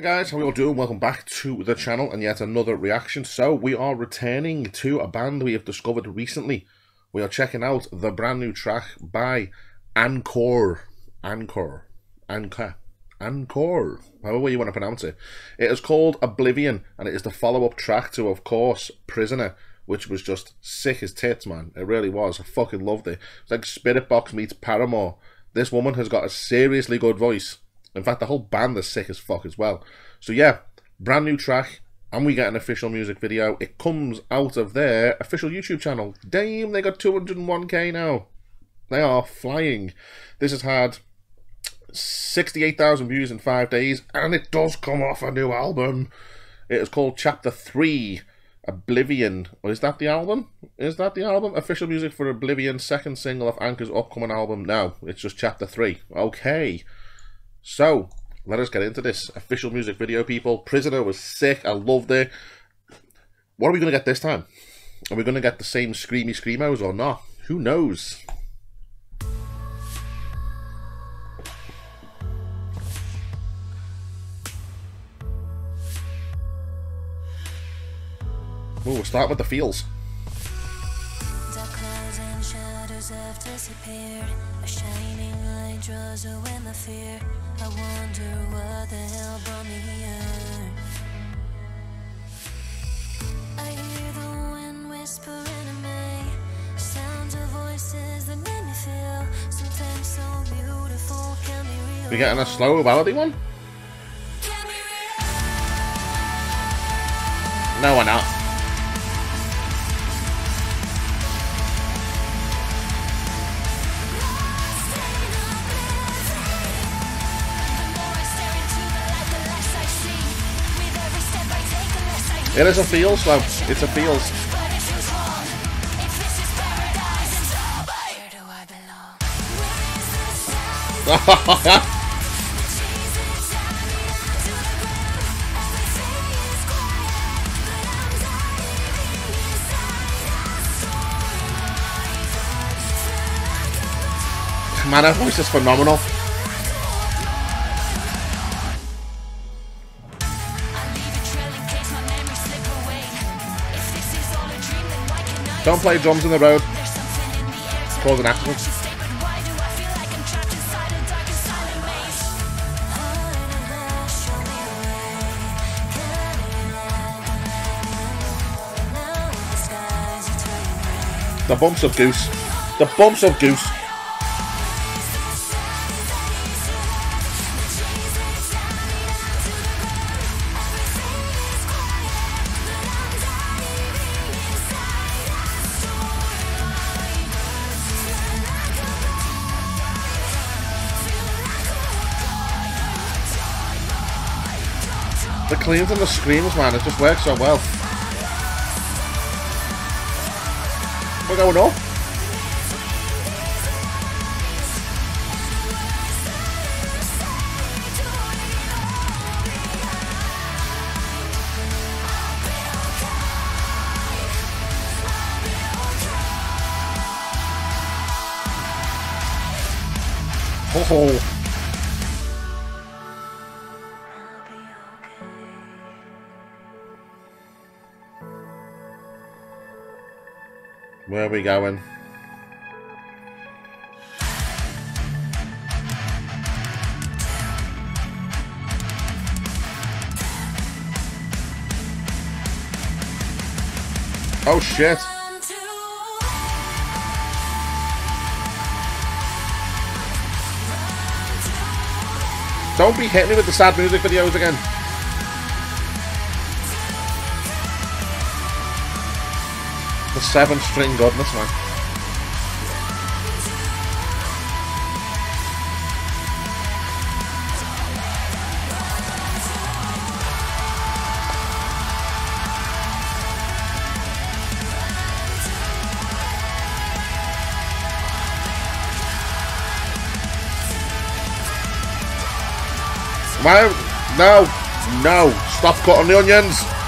Hey guys, how are you all doing? Welcome back to the channel and yet another reaction. So, we are returning to a band we have discovered recently. We are checking out the brand new track by Encore. Encore. Anchor. Encore. However you want to pronounce it. It is called Oblivion and it is the follow-up track to, of course, Prisoner. Which was just sick as tits, man. It really was. I fucking loved it. It's like Spiritbox meets Paramore. This woman has got a seriously good voice. In fact, the whole band is sick as fuck as well. So yeah, brand new track, and we get an official music video. It comes out of their official YouTube channel. Damn, they got 201k now. They are flying. This has had 68,000 views in five days, and it does come off a new album. It is called Chapter 3, Oblivion. Or is that the album? Is that the album? Official music for Oblivion, second single of Ankor's upcoming album. No, it's just Chapter 3. Okay. So, let us get into this official music video, people. Prisoner was sick. I loved it. What are we going to get this time? Are we going to get the same screamy screamos or not? Who knows? Well, we'll start with the feels. have disappeared. A shining light draws away my fear. I wonder what the hell brought me here. I hear the wind whispering to me. Sounds of voices that make me feel something so beautiful can be real. We getting a slow melody one? No, we're not. It is a feels, so it's a feels. Man, her voice is phenomenal. Don't play drums in the road. Cause an accident. The bumps of Goose. The bumps of Goose. The cleans and the screams, man, it just works so well. We're going up. Oh. Where are we going? Oh shit! Don't be hitting me with the sad music videos again. The seven string goodness, man. No, no, no, stop cutting the onions.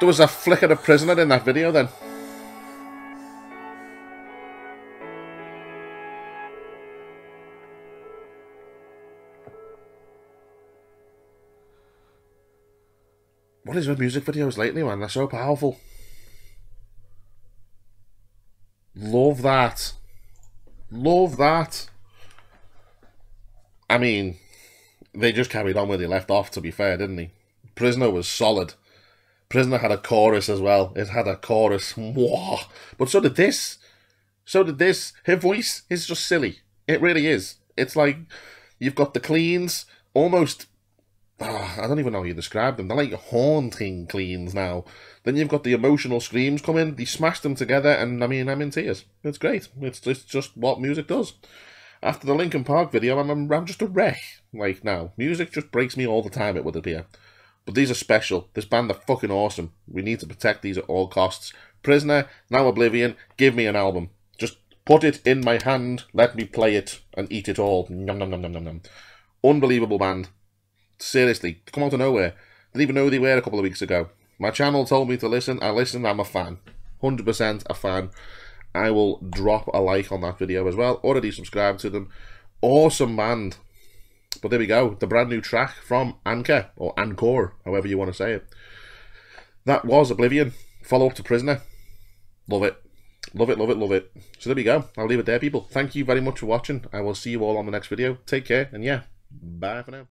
There was a flicker of prisoner in that video then. What is with music videos lately, man? They're so powerful. Love that. Love that. I mean, they just carried on where they left off, to be fair, didn't they? Prisoner was solid. Prisoner had a chorus as well. It had a chorus. Mwah. But so did this. So did this. Her voice is just silly. It really is. It's like you've got the cleans, almost. Oh, I don't even know how you describe them. They're like haunting cleans now. Then you've got the emotional screams coming. They smash them together, and I mean, I'm in tears. It's great. It's, it's just what music does. After the Linkin Park video, I'm, I'm, I'm just a wreck. Like now, music just breaks me all the time. It would appear. But these are special. This band are fucking awesome. We need to protect these at all costs. Prisoner, now Oblivion, give me an album. Just put it in my hand, let me play it, and eat it all. Nom nom nom nom nom nom. Unbelievable band. Seriously, come out of nowhere. Didn't even know who they were a couple of weeks ago. My channel told me to listen. I listened. I'm a fan. 100% a fan. I will drop a like on that video as well. Already subscribed to them. Awesome band. But there we go. The brand new track from Anchor, or Encore, however you want to say it. That was Oblivion. Follow up to Prisoner. Love it. Love it, love it, love it. So there we go. I'll leave it there, people. Thank you very much for watching. I will see you all on the next video. Take care, and yeah, bye for now.